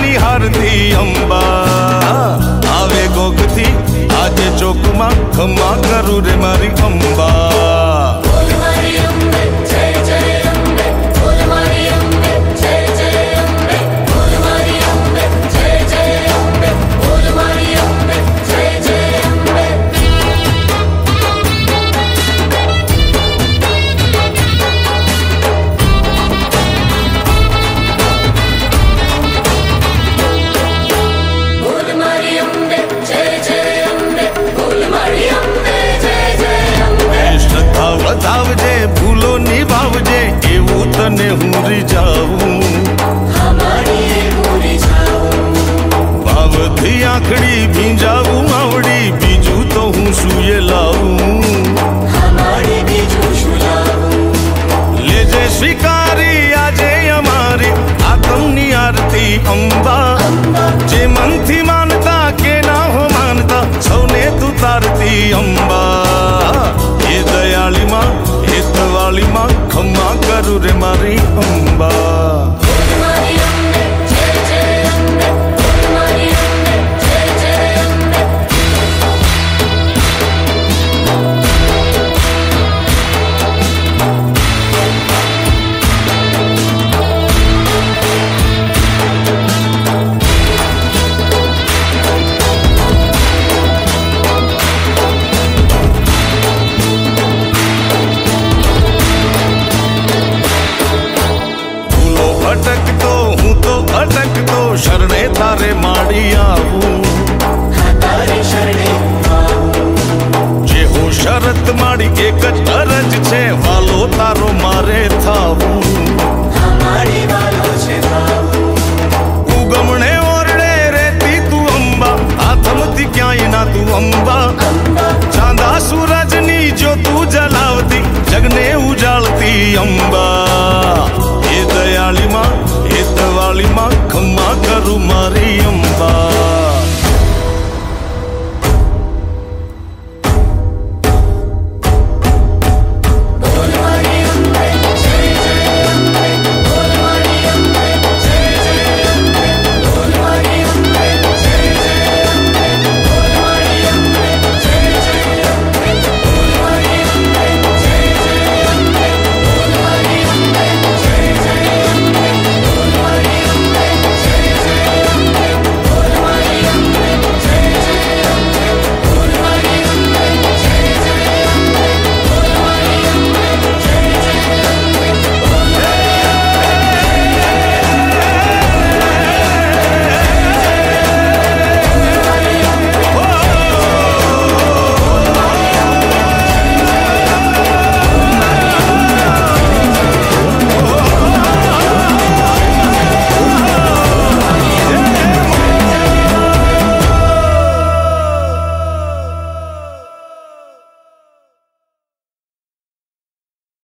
નિહારતી અંબા આવે ગોગથી આજે ચોકમાં ખમા કરું રે મારી અંબા जाऊँ। बावधी आंखड़ी भींजाऊं आवड़ी बीजू तो हूँ सुए लाऊं। ले जे आजे हमारी अंबा। जे मन थी Madrid, Umba. તારે માડી આવું. જે હું શરત માડી એક જ અરજ છે, વાલો તારો મારે થાવું. ઉગમણે